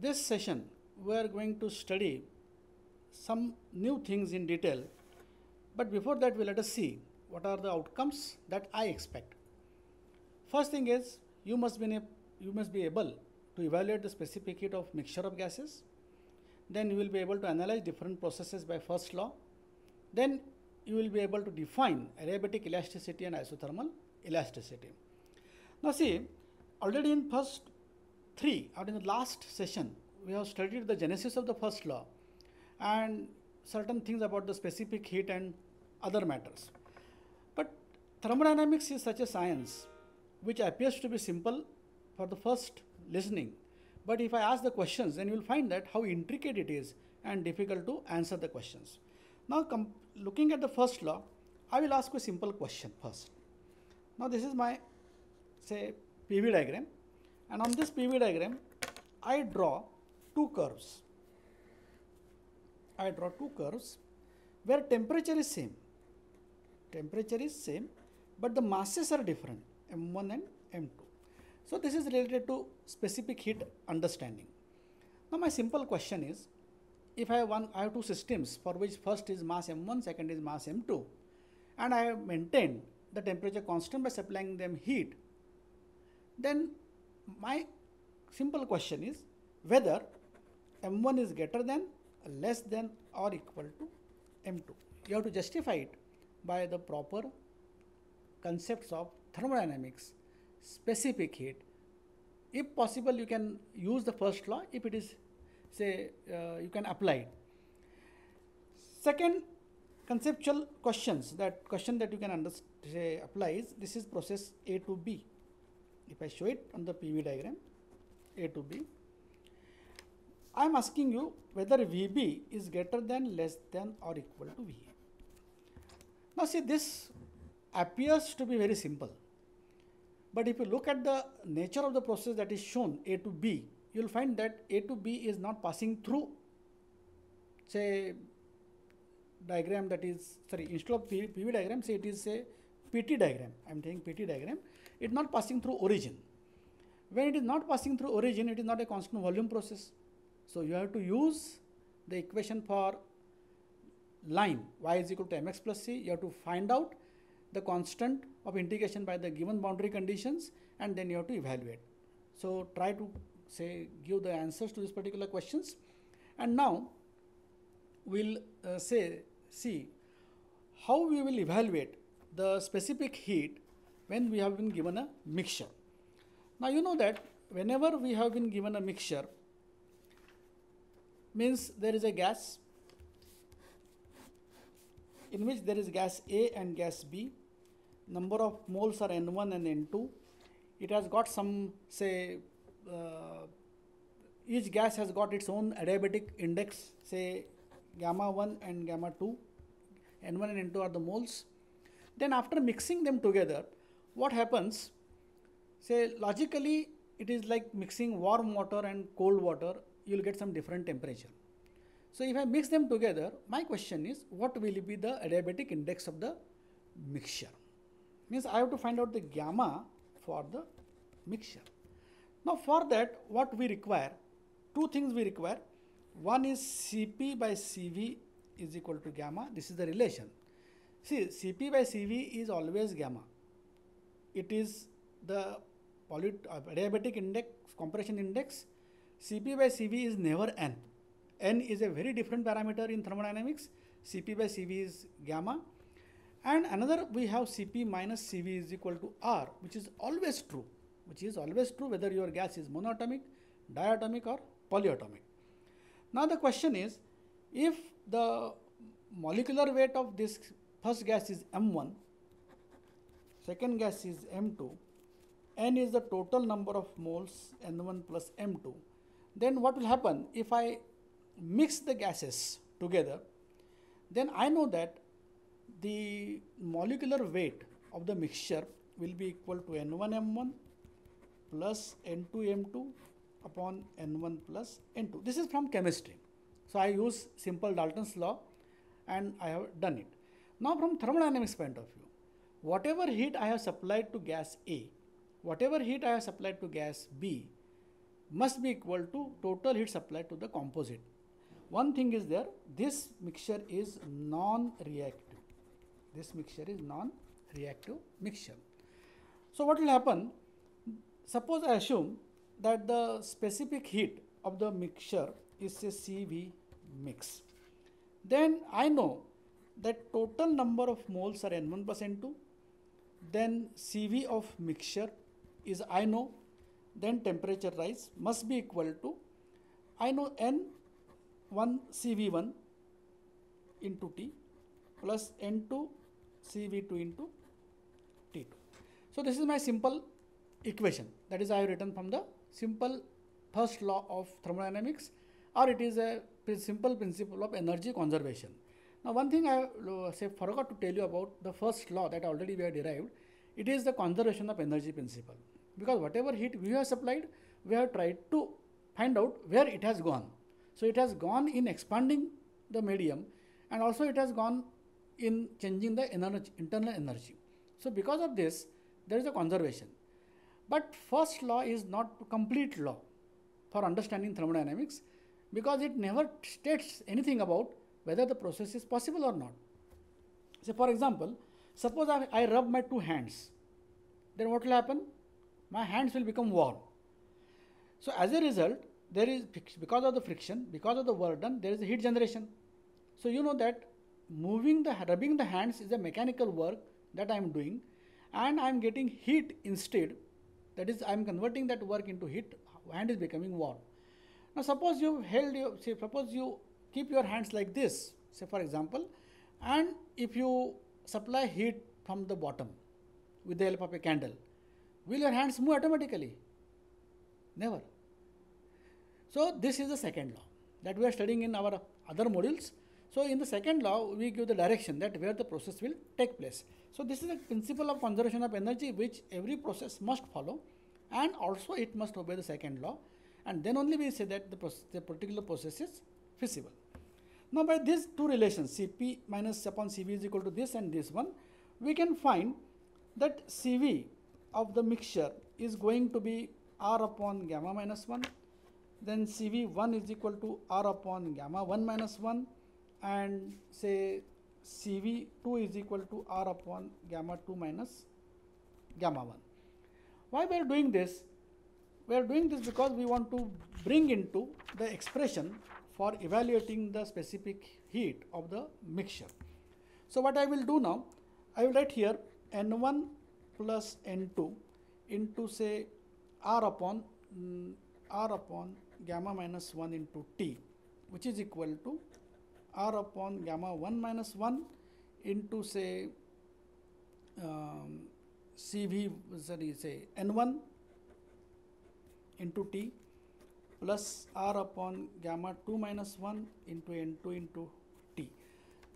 this session we are going to study some new things in detail. But before that, we let us see what are the outcomes that I expect. First thing is you must be, you must be able to evaluate the specific heat of mixture of gases. Then you will be able to analyze different processes by first law. Then you will be able to define adiabatic elasticity and isothermal elasticity. Now see, already in first three, or in the last session, we have studied the genesis of the first law and certain things about the specific heat and other matters. But thermodynamics is such a science which appears to be simple for the first listening. But if I ask the questions, then you will find that how intricate it is and difficult to answer the questions. Now, looking at the first law, I will ask a simple question first. Now, this is my say PV diagram, and on this PV diagram, I draw two curves. I draw two curves where temperature is same. Temperature is same, but the masses are different, M1 and M2. So this is related to specific heat understanding. Now my simple question is, if I have one, I have two systems for which first is mass M1, second is mass M2, and I have maintained the temperature constant by supplying them heat, then my simple question is whether M1 is greater than, less than or equal to M2. You have to justify it by the proper concepts of thermodynamics, specific heat. If possible, you can use the first law. If it is, say, uh, you can apply it. Second, conceptual questions, that question that you can understand, applies, this is process A to B. If I show it on the PV diagram, A to B, I am asking you whether VB is greater than, less than or equal to VA. Now see this appears to be very simple. But if you look at the nature of the process that is shown A to B, you will find that A to B is not passing through say diagram that is sorry instead of PV diagram say it is a PT diagram I am saying PT diagram it is not passing through origin. When it is not passing through origin it is not a constant volume process so you have to use the equation for line y is equal to mx plus c. You have to find out the constant of integration by the given boundary conditions and then you have to evaluate. So try to say give the answers to these particular questions and now we'll uh, say see how we will evaluate the specific heat when we have been given a mixture. Now you know that whenever we have been given a mixture means there is a gas in which there is gas A and gas B. Number of moles are N1 and N2. It has got some, say, uh, each gas has got its own adiabatic index, say gamma 1 and gamma 2. N1 and N2 are the moles. Then after mixing them together, what happens? Say logically, it is like mixing warm water and cold water you will get some different temperature. So if I mix them together, my question is what will be the adiabatic index of the mixture? Means I have to find out the gamma for the mixture. Now for that what we require, two things we require. One is Cp by Cv is equal to gamma. This is the relation. See Cp by Cv is always gamma. It is the polit uh, adiabatic index, compression index Cp by Cv is never n. n is a very different parameter in thermodynamics. Cp by Cv is gamma. And another we have Cp minus Cv is equal to R, which is always true, which is always true whether your gas is monatomic, diatomic or polyatomic. Now the question is, if the molecular weight of this first gas is M1, second gas is M2, N is the total number of moles N1 plus M2 then what will happen if I mix the gases together then I know that the molecular weight of the mixture will be equal to N1 M1 plus N2 M2 upon N1 plus N2. This is from chemistry. So I use simple Dalton's law and I have done it. Now from thermodynamics point of view, whatever heat I have supplied to gas A, whatever heat I have supplied to gas B, must be equal to total heat supplied to the composite. One thing is there, this mixture is non-reactive. This mixture is non-reactive mixture. So what will happen? Suppose I assume that the specific heat of the mixture is a CV mix. Then I know that total number of moles are N1 plus N2. Then CV of mixture is I know. Then temperature rise must be equal to I know N1 CV1 into T plus N2 CV2 into T2. So this is my simple equation that is I have written from the simple first law of thermodynamics or it is a simple principle of energy conservation. Now one thing I say forgot to tell you about the first law that already we have derived, it is the conservation of energy principle. Because whatever heat we have supplied, we have tried to find out where it has gone. So it has gone in expanding the medium and also it has gone in changing the energy, internal energy. So because of this, there is a conservation. But first law is not complete law for understanding thermodynamics because it never states anything about whether the process is possible or not. So for example, suppose I, I rub my two hands, then what will happen? My hands will become warm. So as a result, there is because of the friction, because of the work done, there is a heat generation. So you know that moving the rubbing the hands is a mechanical work that I am doing, and I am getting heat instead. That is, I am converting that work into heat. Hand is becoming warm. Now suppose you held your say suppose you keep your hands like this, say for example, and if you supply heat from the bottom with the help of a candle, will your hands move automatically? Never. So this is the second law that we are studying in our other modules. So in the second law, we give the direction that where the process will take place. So this is the principle of conservation of energy which every process must follow and also it must obey the second law and then only we say that the, process, the particular process is feasible. Now by these two relations Cp minus upon Cv is equal to this and this one, we can find that Cv of the mixture is going to be R upon gamma minus 1, then Cv1 is equal to R upon gamma 1 minus 1 and say Cv2 is equal to R upon gamma 2 minus gamma 1. Why we are doing this? We are doing this because we want to bring into the expression for evaluating the specific heat of the mixture. So what I will do now, I will write here N1 plus N2 into say R upon mm, R upon gamma minus 1 into T which is equal to R upon gamma 1 minus 1 into say um, CV sorry say N1 into T plus R upon gamma 2 minus 1 into N2 into T.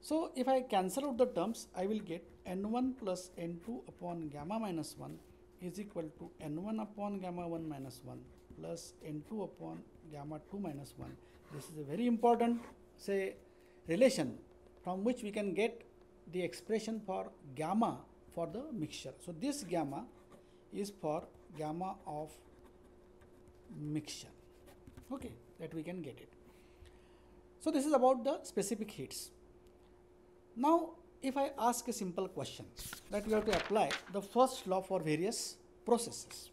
So if I cancel out the terms, I will get N1 plus N2 upon gamma minus 1 is equal to N1 upon gamma 1 minus 1 plus N2 upon gamma 2 minus 1. This is a very important say relation from which we can get the expression for gamma for the mixture. So this gamma is for gamma of mixture okay that we can get it. So this is about the specific heats. Now if I ask a simple question that we have to apply the first law for various processes.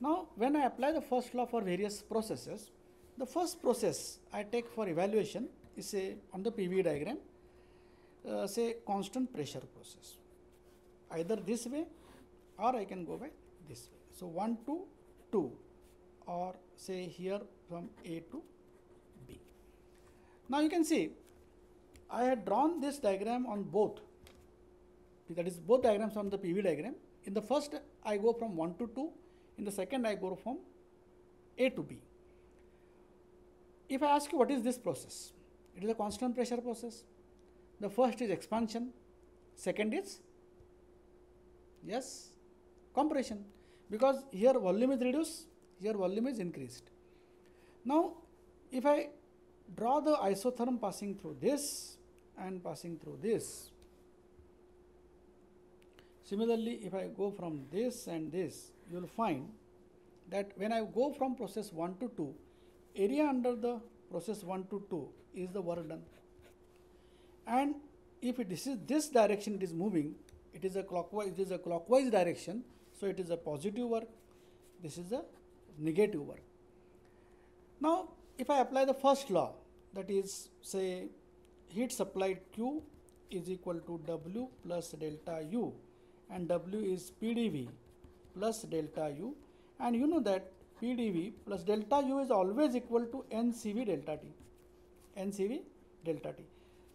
Now when I apply the first law for various processes, the first process I take for evaluation is a on the PV diagram, uh, say constant pressure process. Either this way or I can go by this way. So 1 to 2 or say here from A to B. Now you can see I had drawn this diagram on both that is both diagrams on the PV diagram. In the first I go from 1 to 2, in the second I go from A to B. If I ask you what is this process? It is a constant pressure process. The first is expansion, second is yes compression because here volume is reduced here volume is increased. Now, if I draw the isotherm passing through this and passing through this, similarly if I go from this and this, you will find that when I go from process 1 to 2, area under the process 1 to 2 is the work done. And if it, this is this direction it is moving, it is a clockwise, it is a clockwise direction, so it is a positive work, this is a negative work. Now, if I apply the first law, that is say heat supplied Q is equal to W plus delta U and W is PDV plus delta U and you know that PDV plus delta U is always equal to NCV delta T. NCV delta T.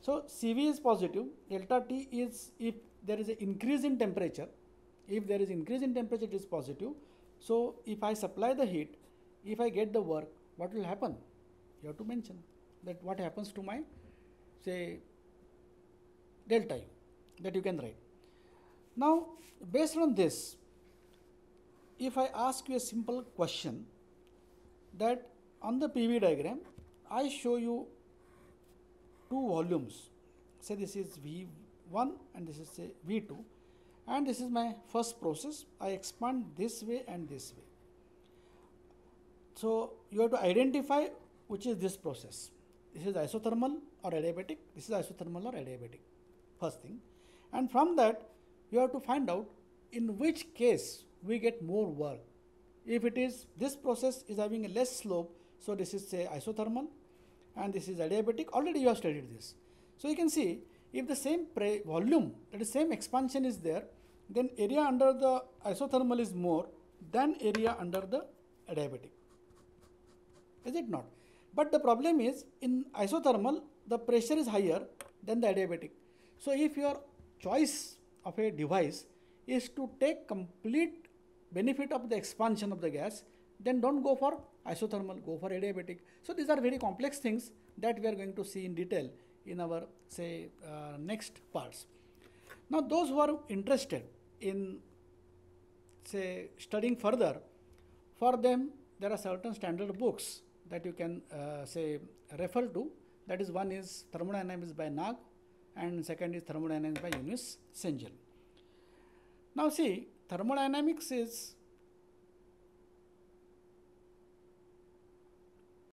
So CV is positive, delta T is if there is an increase in temperature, if there is increase in temperature it is positive. So if I supply the heat, if I get the work, what will happen? You have to mention that what happens to my say delta U that you can write. Now based on this, if I ask you a simple question that on the PV diagram, I show you two volumes. Say this is V1 and this is say V2 and this is my first process. I expand this way and this way. So you have to identify which is this process. This is isothermal or adiabatic. This is isothermal or adiabatic. First thing. And from that you have to find out in which case we get more work. If it is this process is having a less slope, so this is say isothermal and this is adiabatic, already you have studied this. So you can see if the same volume, that is same expansion is there, then area under the isothermal is more than area under the adiabatic. Is it not? But the problem is in isothermal, the pressure is higher than the adiabatic. So if your choice of a device is to take complete benefit of the expansion of the gas, then don't go for isothermal, go for adiabatic. So these are very complex things that we are going to see in detail in our say uh, next parts. Now those who are interested in say studying further, for them there are certain standard books that you can uh, say refer to. That is one is thermodynamics by Nag and second is thermodynamics by Yunus Cengel. Now see thermodynamics is